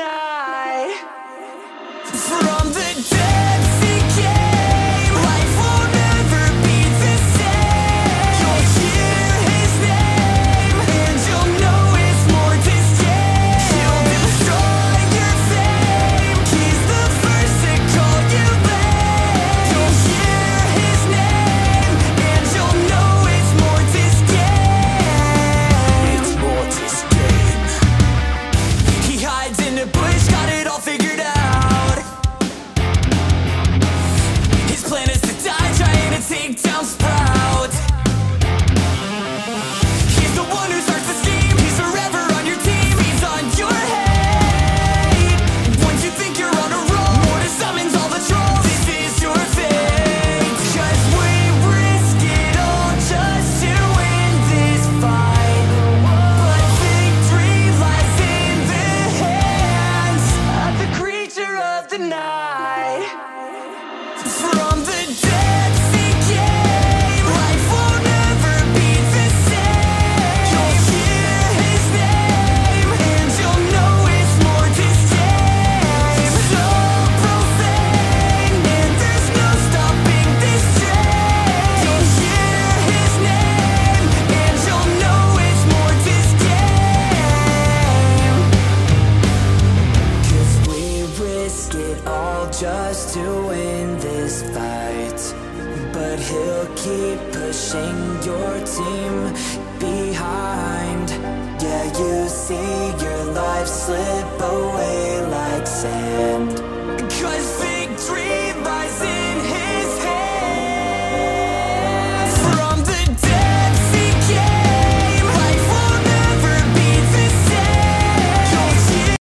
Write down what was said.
Krishna.